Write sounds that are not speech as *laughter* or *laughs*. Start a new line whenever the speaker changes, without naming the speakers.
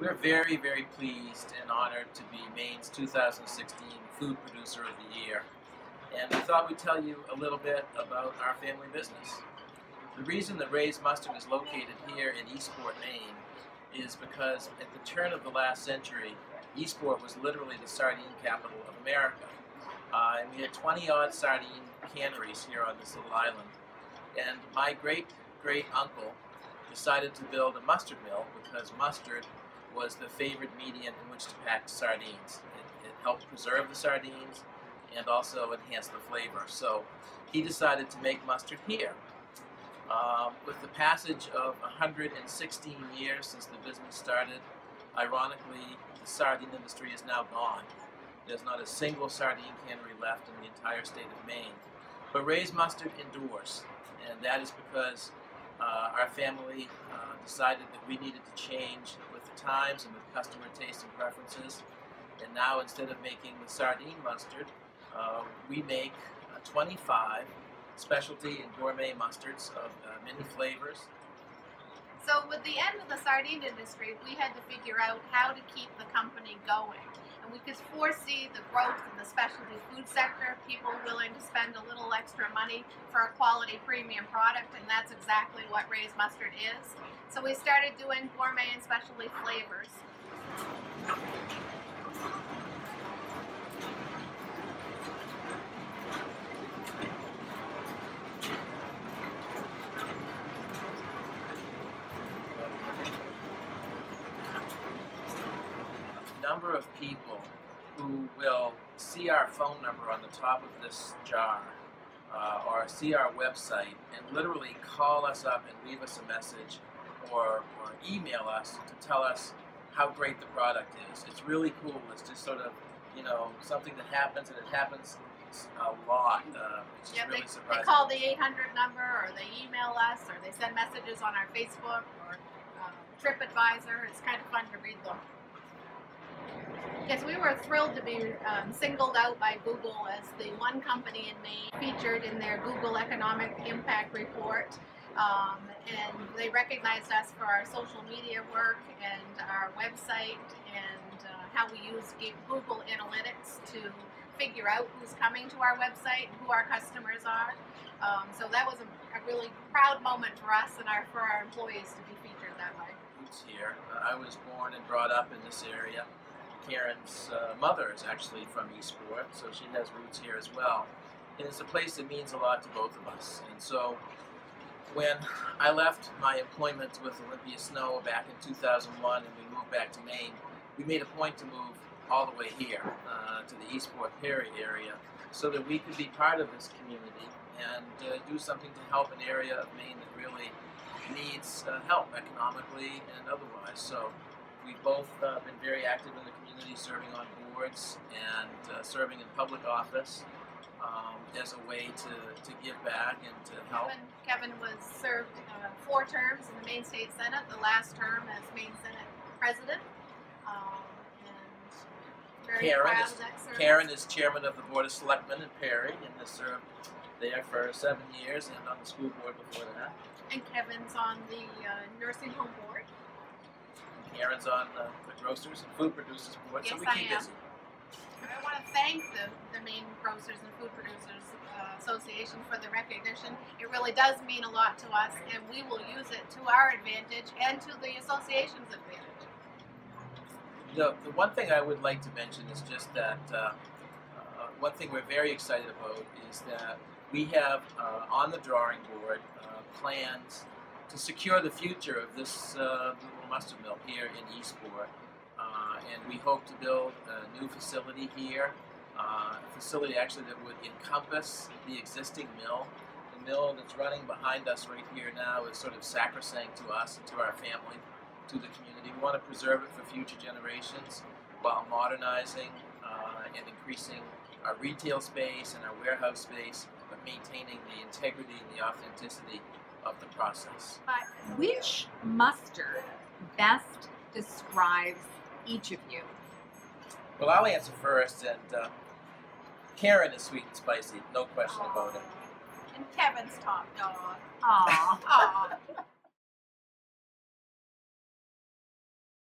We're very, very pleased and honored to be Maine's 2016 Food Producer of the Year. And we thought we'd tell you a little bit about our family business. The reason that Raye's Mustard is located here in Eastport, Maine is because at the turn of the last century, Eastport was literally the sardine capital of America. Uh, and we had 20 odd sardine canneries here on this little island. And my great great uncle decided to build a mustard mill because mustard was the favorite medium in which to pack sardines. It, it helped preserve the sardines and also enhance the flavor. So he decided to make mustard here. Um, with the passage of 116 years since the business started, ironically, the sardine industry is now gone. There's not a single sardine cannery left in the entire state of Maine. But Raye's Mustard endures, and that is because uh, our family uh, decided that we needed to change with the times and with customer tastes and preferences. And now instead of making the sardine mustard, uh, we make uh, 25 specialty and gourmet mustards of uh, many flavors.
So with the end of the sardine industry, we had to figure out how to keep the company going we could foresee the growth in the specialty food sector, people willing to spend a little extra money for a quality premium product, and that's exactly what Raye's Mustard is. So we started doing gourmet and specialty flavors.
Number of people who will see our phone number on the top of this jar uh, or see our website and literally call us up and leave us a message or, or email us to tell us how great the product is. It's really cool. It's just sort of, you know, something that happens and it happens a lot. Uh, it's
yeah,
really
they,
surprising.
they call the 800 number or they email us or they send messages on our Facebook or uh, TripAdvisor. It's kind of fun to read them. Yes, we were thrilled to be um, singled out by Google as the one company in Maine featured in their Google Economic Impact Report. Um, and they recognized us for our social media work and our website and uh, how we use Google Analytics to figure out who's coming to our website and who our customers are. Um, so that was a, a, really proud moment for us and our, for our employees to be featured that way.
Here, I was born and brought up in this area. Karen's uh, mother is actually from Eastport, so she has roots here as well. And it's a place that means a lot to both of us. And so when I left my employment with Olympia Snowe back in 2001 and we moved back to Maine, we made a point to move all the way here uh, to the Eastport Perry area so that we could be part of this community and uh, do something to help an area of Maine that really needs uh, help economically and otherwise. So we've both uh, been very active in the community, serving on boards and uh, serving in public office um, as a way to, to give back and to help.
Kevin, Kevin was served uh, four terms in the Maine State Senate, the last term as Maine Senate President. Um,
Karen is, Karen is chairman of the Board of Selectmen in Perry and has served there for seven years and on the school board before that.
And Kevin's on the uh, nursing home board.
Karen's on the, the Grocers and Food Producers Board,
yes,
so we keep
I
busy.
I want to thank the, the Maine Grocers and Food Producers uh, Association for the recognition. It really does mean a lot to us, and we will use it to our advantage and to the association's advantage.
The, the one thing I would like to mention is just that uh, uh, one thing we're very excited about is that we have uh, on the drawing board uh, plans to secure the future of this uh, mustard mill here in Eastport. Uh, and we hope to build a new facility here, uh, a facility actually that would encompass the existing mill. The mill that's running behind us right here now is sort of sacrosanct to us and to our family, to the community. We want to preserve it for future generations while modernizing uh, and increasing our retail space and our warehouse space, but maintaining the integrity and the authenticity of the process.
But which mustard best describes each of you?
Well, I'll answer first, and uh, Karen is sweet and spicy, no question about it.
And Kevin's top dog. *laughs*
Aww.
Aww.